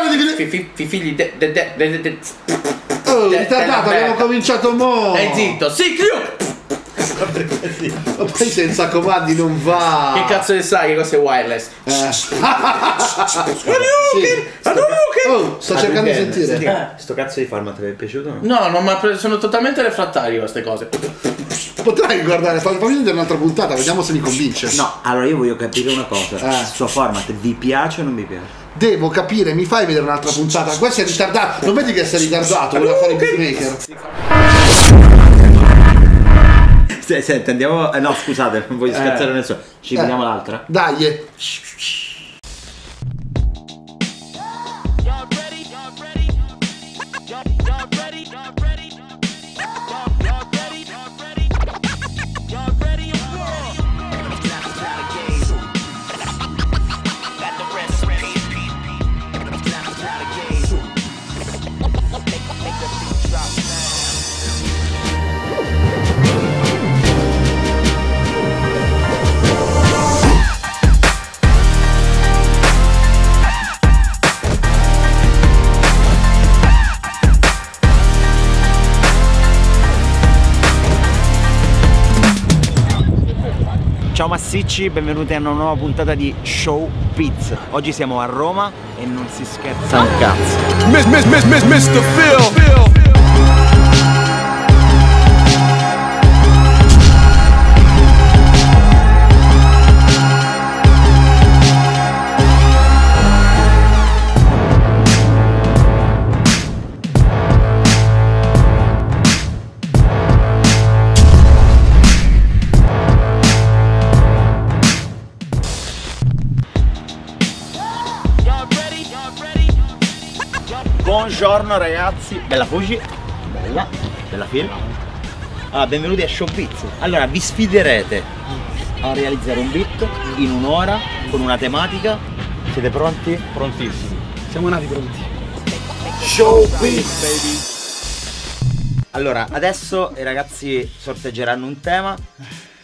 Guarda di Fi- fi- fi- figli de... de... de... de... Oh, ritardato, della abbiamo cominciato mo! Dai zitto, sì! Ma poi senza comandi non va! Che cazzo ne sai che cosa è wireless? Eh. Sì. Oh, sto cercando di sentire. Senti, sto cazzo di format ti è piaciuto o no? No, no, ma pre- sono totalmente refrattario a queste cose. Potrai guardare, fammi fammi vedere un'altra puntata, vediamo se mi convince. No, allora io voglio capire una cosa. Eh. Suo format vi piace o non vi piace? Devo capire, mi fai vedere un'altra puntata? Questo è ritardato, non vedi che sei ritardato, voleva fare il beatmaker. Se- Senti, andiamo. eh, no, scusate, non voglio scherzare nessuno. Ci Eh. vediamo l'altra? Dai, massicci, benvenuti a una nuova puntata di Show Piz. Oggi siamo a Roma e non si scherza un cazzo. Miss, miss, miss, miss, Mr. Phil. Buongiorno ragazzi, bella Fuji, bella, bella Phil. Allora, benvenuti a Show Piz. Allora, vi sfiderete a realizzare un beat in un'ora con una tematica. Siete pronti? Prontissimi. Siamo nati pronti. Show baby. Allora, adesso i ragazzi sorteggeranno un tema.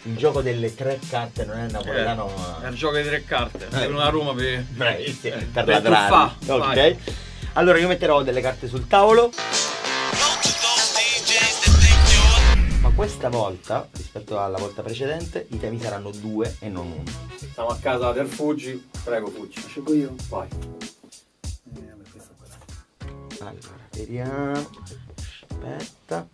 Il gioco delle tre carte non è napoletano, ma È il gioco di tre carte. Eh. Venuto a Roma per. Per Per ladrare. tuffà, Ok. vai. Allora io metterò delle carte sul tavolo. Ma questa volta, rispetto alla volta precedente, i temi saranno due e non uno. Siamo a casa del Fuggi. Prego, Fuggi. Scelgo io. Vai. Allora, vediamo. Aspetta.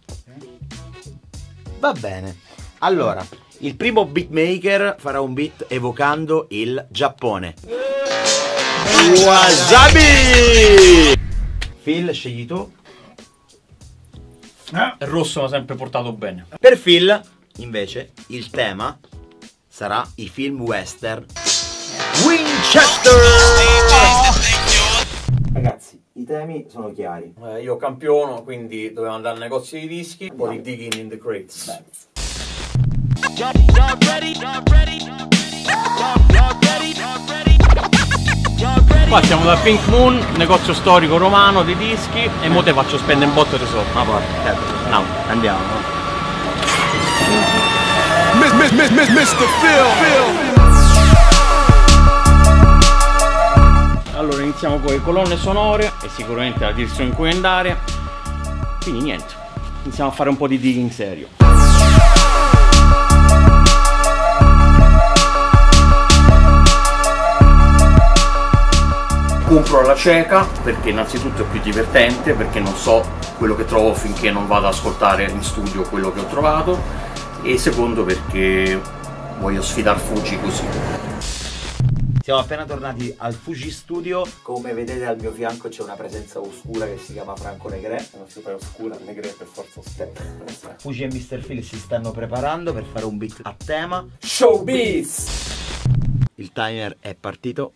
Va bene. Allora, il primo beatmaker farà un beat evocando il Giappone. Wasabi! Phil, scegli tu. Il rosso mi ha sempre portato bene. Per Phil, invece, il tema sarà i film western Winchester! Ragazzi, i temi sono chiari. Eh, io campiono, quindi dovevo andare al negozio di dischi. Un po' di digging in the crates. Y'all y'all ready? Y'all ready? Y'all y'all ready? Y'all ready? Qua siamo da Pink Moon, negozio storico romano di dischi e mo te faccio spendere un botto di soldi. Ma porca, no, andiamo. Miss, miss, miss, miss, Mr. Phil. Phil. Allora iniziamo con le colonne sonore e sicuramente la direzione in cui andare. Quindi niente, iniziamo a fare un po' di digging serio. Compro alla cieca perché innanzitutto è più divertente, perché non so quello che trovo finché non vado ad ascoltare in studio quello che ho trovato e secondo perché voglio sfidare Fuji così. Siamo appena tornati al Fuji Studio. Come vedete al mio fianco c'è una presenza oscura che si chiama Franco Negre. È una super oscura, negre per forza oscura. Fuji e Mr. Phil si stanno preparando per fare un beat a tema. Showbiz! Il timer è partito.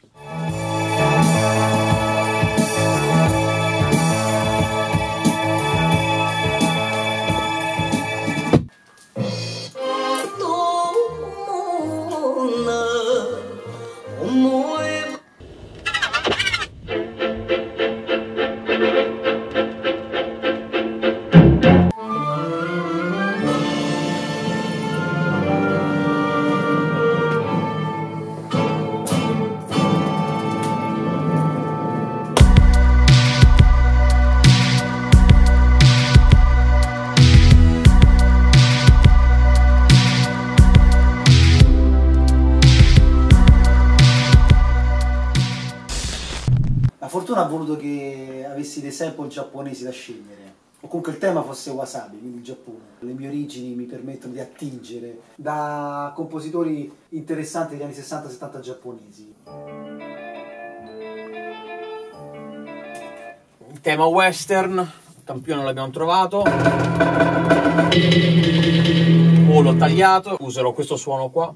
Fortuna ha voluto che avessi dei sample giapponesi da scegliere. O comunque il tema fosse wasabi, quindi il Giappone. Le mie origini mi permettono di attingere da compositori interessanti degli anni 60-70 giapponesi. Il tema western, campione l'abbiamo trovato. O l'ho tagliato, userò questo suono qua.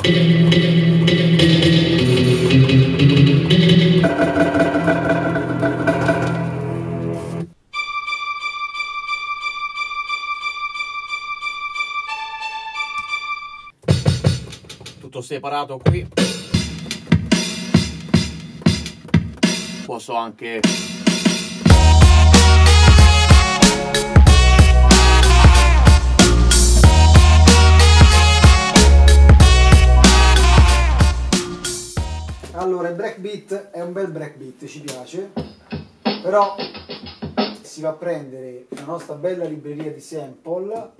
Tutto separato qui. Posso anche Allora, il breakbeat è un bel breakbeat, ci piace, però si va a prendere la nostra bella libreria di sample,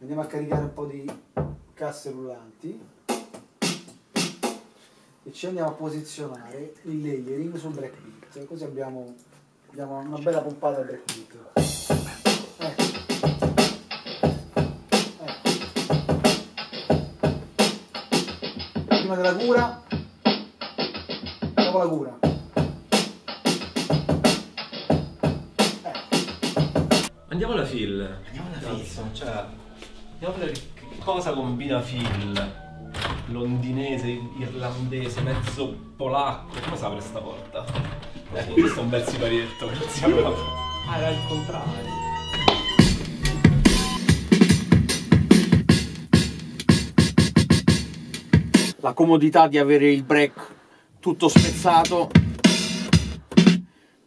andiamo a caricare un po' di casse rullanti e ci andiamo a posizionare il layering sul breakbeat, così abbiamo, abbiamo una bella pompata al breakbeat. Ecco. Ecco. Prima della cura dopo la cura. Andiamo alla Phil. Andiamo alla Phil. Cioè, andiamo a vedere che cosa combina Phil. Londinese, irlandese, mezzo polacco. Come sa per stavolta? Eh, questo è un bel siparietto, si proprio. Ah, era il contrario. la comodità di avere il break tutto spezzato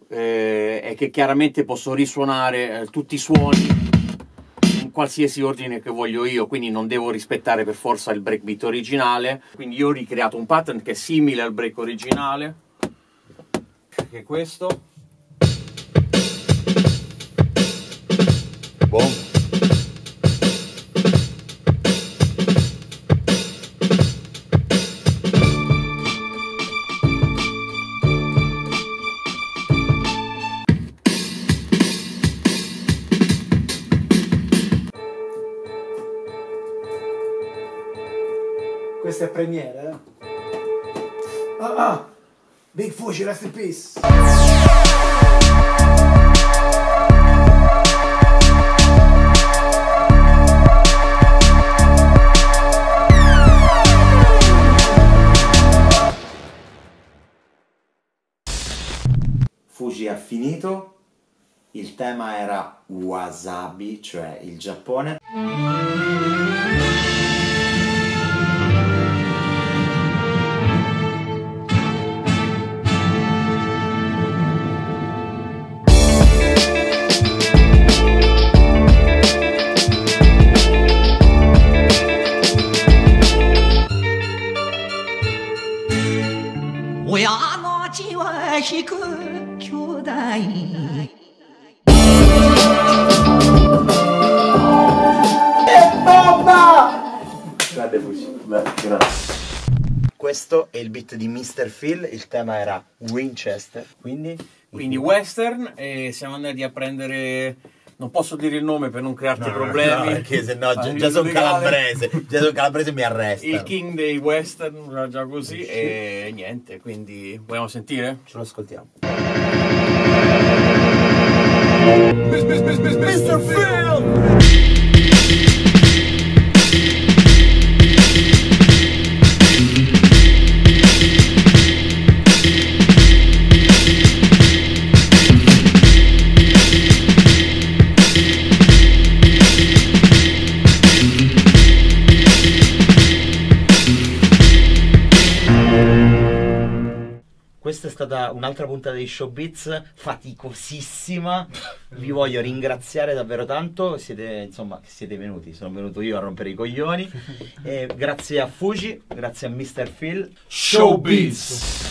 eh, e che chiaramente posso risuonare eh, tutti i suoni in qualsiasi ordine che voglio io, quindi non devo rispettare per forza il breakbeat originale. Quindi io ho ricreato un pattern che è simile al break originale, che è questo. Questa è premiere, eh? Ah, ah. Big Fuji, rest in peace. Fuji ha finito, il tema era wasabi, cioè il Giappone. Grande. Beh, grazie. Questo è il beat di Mr. Phil, il tema era Winchester, quindi... Quindi western e siamo andati a prendere non posso dire il nome per non crearti problemi No, perché se no già, sono calabrese, già sono calabrese e mi arrestano. il king dei western già- già così e niente quindi vogliamo sentire? Ce lo ascoltiamo. Mr. Phil! Stata un'altra puntata di Showbiz faticosissima. Vi voglio ringraziare davvero tanto. Siete, insomma, siete venuti. Sono venuto io a rompere i coglioni. E grazie a Fuji, grazie a Mr. Phil. Showbiz!